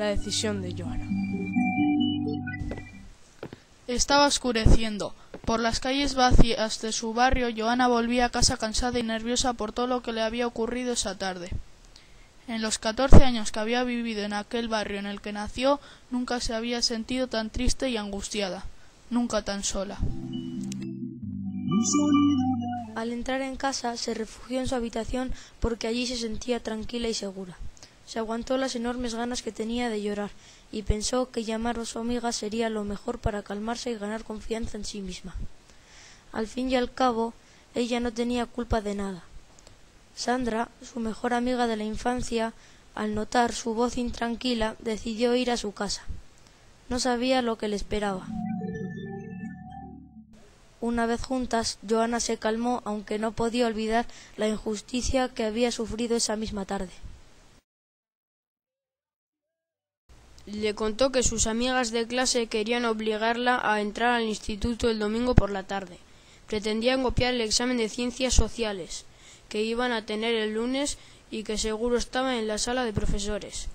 la decisión de Joana. Estaba oscureciendo. Por las calles vacías de su barrio, Joana volvía a casa cansada y nerviosa por todo lo que le había ocurrido esa tarde. En los catorce años que había vivido en aquel barrio en el que nació, nunca se había sentido tan triste y angustiada, nunca tan sola. Al entrar en casa se refugió en su habitación porque allí se sentía tranquila y segura. Se aguantó las enormes ganas que tenía de llorar y pensó que llamar a su amiga sería lo mejor para calmarse y ganar confianza en sí misma. Al fin y al cabo, ella no tenía culpa de nada. Sandra, su mejor amiga de la infancia, al notar su voz intranquila, decidió ir a su casa. No sabía lo que le esperaba. Una vez juntas, Joana se calmó, aunque no podía olvidar la injusticia que había sufrido esa misma tarde. Le contó que sus amigas de clase querían obligarla a entrar al instituto el domingo por la tarde. Pretendían copiar el examen de ciencias sociales que iban a tener el lunes y que seguro estaba en la sala de profesores.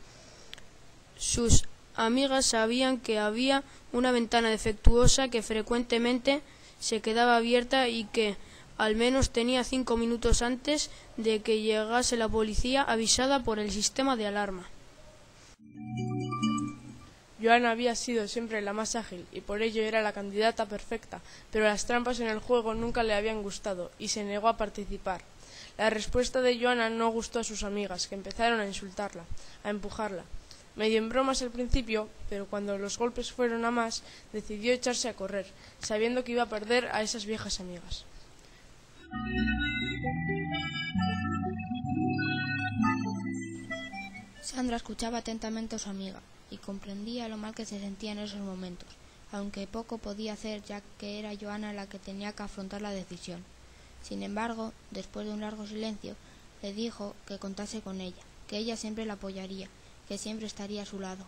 Sus amigas sabían que había una ventana defectuosa que frecuentemente se quedaba abierta y que al menos tenía cinco minutos antes de que llegase la policía avisada por el sistema de alarma. Joana había sido siempre la más ágil y por ello era la candidata perfecta, pero las trampas en el juego nunca le habían gustado y se negó a participar. La respuesta de Joana no gustó a sus amigas, que empezaron a insultarla, a empujarla. Medio en bromas al principio, pero cuando los golpes fueron a más, decidió echarse a correr, sabiendo que iba a perder a esas viejas amigas. Sandra escuchaba atentamente a su amiga y comprendía lo mal que se sentía en esos momentos, aunque poco podía hacer ya que era Joana la que tenía que afrontar la decisión. Sin embargo, después de un largo silencio, le dijo que contase con ella, que ella siempre la apoyaría, que siempre estaría a su lado.